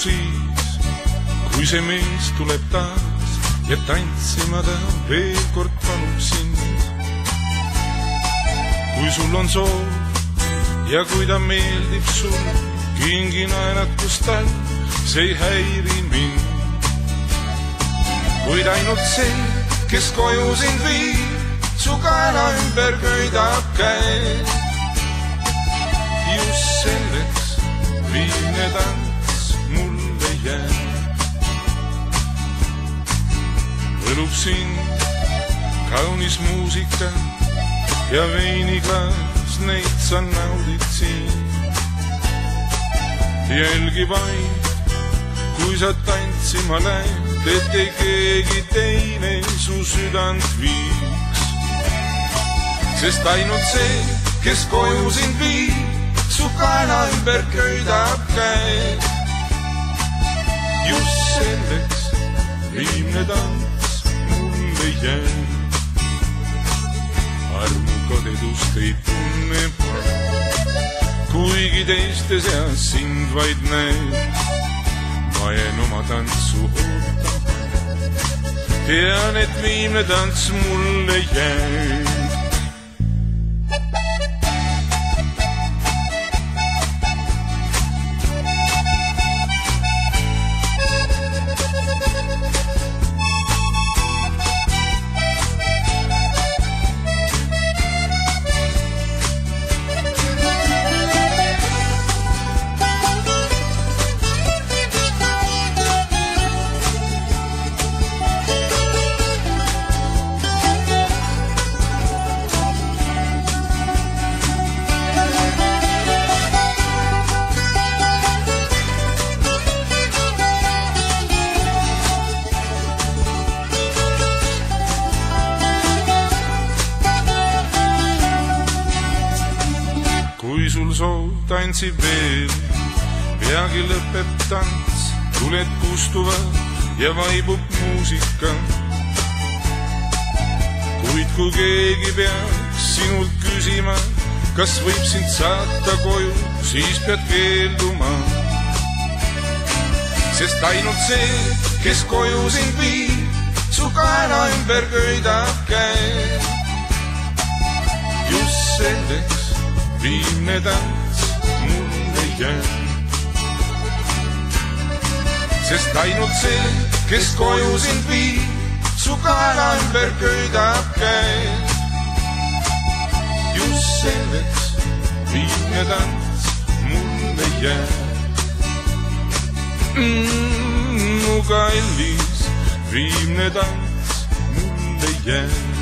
see mees tuleb taas ja tantsima ta veel kord palub sind. kui sul on soov ja kui ta meeldib sulle, kingi naeratus tal, see ei häiri mind. kuid ainult see, kes koju sind viib, su kaela ümber köidab käes. just selleks viimne tants mulle jääb. võlub sind kaunis muusika ja veiniklaas, neid sa naudid siin. jälgi vaid, kui sa tantsima lähed, et ei keegi teine su südant viiks. sest ainult see, kes koju sind viib, su kaela ümber köidab käed. Viimne tants mulle jääb. armu kadedust ei tunne ma, kuigi teiste seas sind vaid näen. ma jään oma tantsu ootama, tean, et viimne tants mulle jääb. Kui sul soov tantsib veel, peagi lõpeb tants, tuled kustuvad ja vaibub muusika. kuid kui keegi peaks sinult küsima, kas võib sind saata koju, siis pead keelduma. sest ainult see, kes koju sind viib, su kaela ümber köidab käed. just selleks viimne tants mulle jääb. sest ainult see, kes koju sind viib, su kaela ümber köidab käed. just selleks viimne tants mulle jääb mm,. mu kallis, viimne tants mulle jääb.